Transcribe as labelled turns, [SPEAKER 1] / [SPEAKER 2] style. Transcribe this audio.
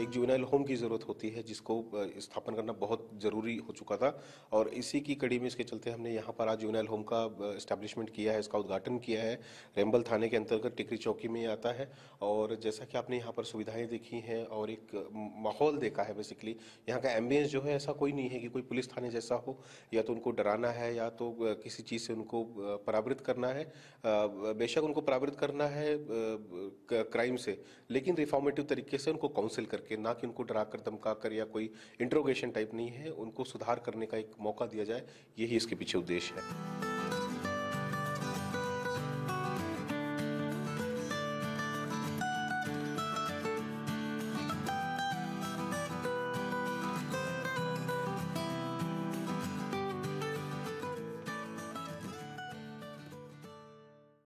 [SPEAKER 1] एक juvenile home की ज़रूरत होती है, जिसको स्थापन करना बहुत ज़रूरी हो चुका था। और इसी की कड़ी में इसके चलते हमने यहाँ पर आज जुवेनाइल होम का इस्टेब्लिशमेंट किया है, इसका उद्घाटन किया है। रेम्बल थाने के अंतर्गत टिकरी चौकी में आता है। और जैसा कि आपने यहाँ पर सुविधाएँ देखी हैं और एक माहौल देखा है बेसिकली यहाँ का एम्बियंस जो है ऐसा कोई नहीं है कि कोई पुलिस थाने जैसा हो। या तो उनको डराना है, या तो किसी चीज़ से उनको परावृत करना है। बेशक उनको परावृत करना है क्राइम से, लेकिन रिफॉर्मेटिव तरीके से उनको काउंसिल करके, ना कि उनको डरा कर धमका कर या कोई इंट्रोगेशन टाइप नहीं है, उनको सुधार करने का एक मौका दिया जाए, यही इसके पीछे उद्देश्य है।